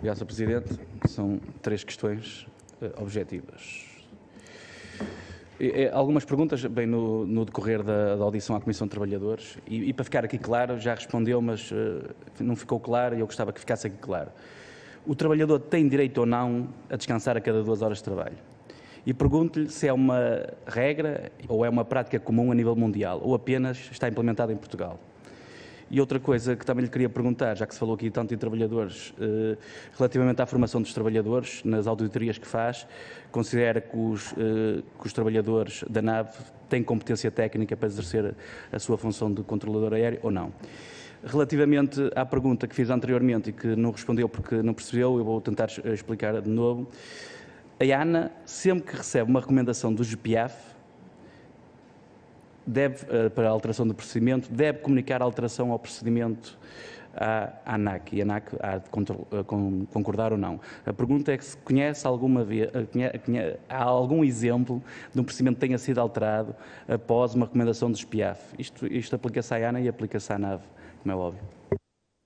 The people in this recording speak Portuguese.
Obrigado, Sr. Presidente. São três questões uh, objetivas. E, e, algumas perguntas, bem, no, no decorrer da, da, audição à Comissão de Trabalhadores, e, e, para ficar aqui claro, já respondeu, mas uh, não ficou claro e eu gostava que ficasse aqui claro. O trabalhador tem direito ou não a descansar a cada duas horas de trabalho? E pergunto-lhe se é uma regra ou é uma prática comum a nível mundial, ou apenas está implementada em Portugal. E outra coisa que também lhe queria perguntar, já que se falou aqui tanto em trabalhadores, eh, relativamente à formação dos trabalhadores, nas auditorias que faz, considera que os, eh, que os trabalhadores da nave têm competência técnica para exercer a sua função de controlador aéreo ou não? Relativamente à pergunta que fiz anteriormente e que não respondeu porque não percebeu, eu vou tentar explicar de novo. A ANA, sempre que recebe uma recomendação do GPF, deve, eh, para a alteração do procedimento, deve comunicar a alteração ao procedimento à ANAC e a ANAC há de eh, concordar ou não. A pergunta é que se conhece alguma eh, há algum exemplo de um procedimento que tenha sido alterado após uma recomendação do SPIAF. Isto, isto aplica-se à ANA e aplica-se à NAV, como é óbvio.